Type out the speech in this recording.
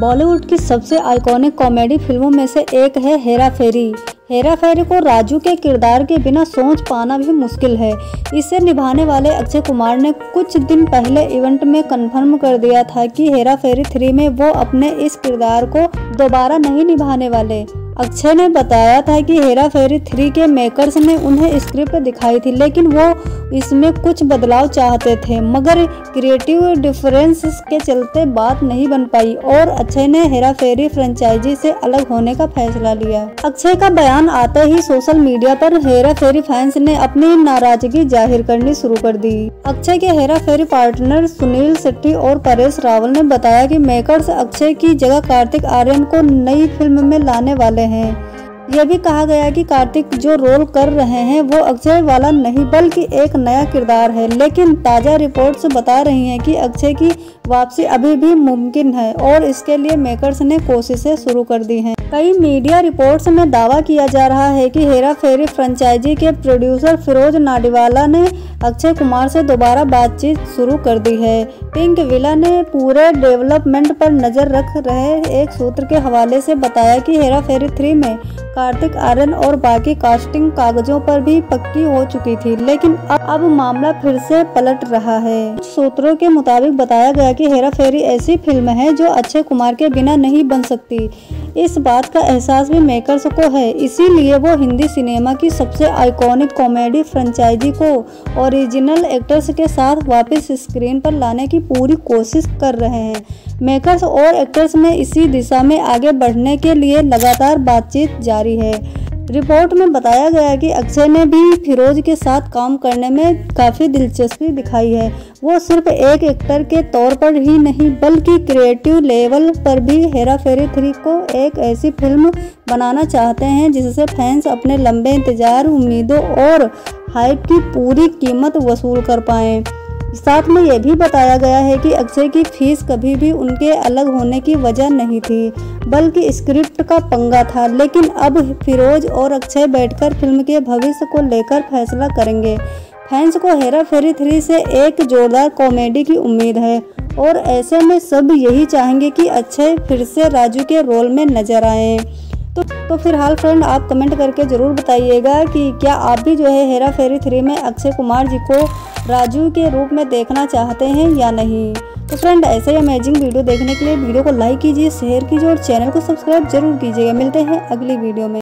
बॉलीवुड की सबसे iconic comedy फ़िल्मों में से एक है हेरा फेरी। हेरा फेरी को राजू के किरदार के बिना सोच पाना भी मुश्किल है। इसे निभाने वाले अक्षय कुमार ने कुछ दिन पहले इवेंट में कंफर्म कर दिया था कि हेरा फेरी थ्री में वो अपने इस किरदार को दोबारा नहीं निभाने वाले। अक्षय ने बताया था कि हेरा फेरी थ्री के मेकर्स ने उन्हें स्क्रिप्ट दिखाई थी, लेकिन वो इसमें कुछ बदलाव चाहते थे, मगर क्रिएटिव डिफरेंस के चलते बात नहीं बन पाई और अक्षय ने हेरा फेरी फ्रेंचाइजी से अलग होने का फैसला लिया। अक्षय का बयान आते ही सोशल मीडिया पर हेरा फेरी फैंस ने अपनी नाराज़गी ज़ाहिर करनी शुरू कर दी। अक्षय के हेरा फेरी पार्टनर सुनील शेट्टी और परेश रावल ने बताया कि मेकर्स अक्षय की जगह कार्तिक आर्यन को नई फ़िल्म में लाने वाले हैं। यह भी कहा गया कि कार्तिक जो रोल कर रहे हैं, वो अक्षय वाला नहीं, बल्कि एक नया किरदार है। लेकिन ताज़ा रिपोर्ट्स बता रही हैं कि अक्षय की वापसी अभी भी मुमकिन है और इसके लिए मेकर्स ने कोशिशें शुरू कर दी हैं। कई मीडिया रिपोर्ट्स में दावा किया जा रहा है कि हेरा फेरी फ्रेंचाइजी के प्रोड्यूसर फिरोज नाडीवाला ने अक्षय कुमार से दोबारा बातचीत शुरू कर दी है। पिंक विला ने पूरे डेवलपमेंट पर नज़र रख रहे एक सूत्र के हवाले से बताया कि हेरा फेरी थ्री में कार्तिक, आर्यन और बाकी कास्टिंग कागजों पर भी पक्की हो चुकी थी, लेकिन अब अब मामला फिर से पलट रहा है। सूत्रों के मुताबिक बताया गया कि हेरा फेरी ऐसी फ़िल्म है जो अक्षय कुमार के बिना नहीं बन सकती। इस बात का एहसास भी मेकर्स को है। इसीलिए वो हिंदी सिनेमा की सबसे आइकॉनिक कॉमेडी फ्रेंचाइजी को ओरिजिनल एक्टर्स के साथ वापस स्क्रीन पर लाने की पूरी कोशिश कर रहे हैं। मेकर्स और एक्टर्स में इसी दिशा में आगे बढ़ने के लिए लगातार बातचीत जारी है। रिपोर्ट में बताया गया कि अक्षय ने भी फिरोज के साथ काम करने में काफ़ी दिलचस्पी दिखाई है। वो सिर्फ़ एक एक्टर के तौर पर ही नहीं, बल्कि क्रिएटिव लेवल पर भी हेरा फेरी थ्री को एक ऐसी फ़िल्म बनाना चाहते हैं, जिससे फैंस अपने लंबे इंतज़ार, उम्मीदों और हाइप की पूरी कीमत वसूल कर पाएँ। साथ में यह भी बताया गया है कि अक्षय की फ़ीस कभी भी उनके अलग होने की वजह नहीं थी, बल्कि स्क्रिप्ट का पंगा था। लेकिन अब फिरोज और अक्षय बैठकर फ़िल्म के भविष्य को लेकर फैसला करेंगे। फैंस को हेरा फेरी थ्री से एक जोरदार कॉमेडी की उम्मीद है, और ऐसे में सब यही चाहेंगे कि अक्षय फिर से राजू के रोल में नज़र आए। तो फ़िलहाल फ्रेंड, आप कमेंट करके ज़रूर बताइएगा कि क्या आप भी जो है हेरा फेरी थ्री में अक्षय कुमार जी को राजू के रूप में देखना चाहते हैं या नहीं? तो फ्रेंड, ऐसे ही अमेजिंग वीडियो देखने के लिए वीडियो को लाइक कीजिए शेयर कीजिए और चैनल को सब्सक्राइब ज़रूर कीजिएगा। मिलते हैं अगली वीडियो में।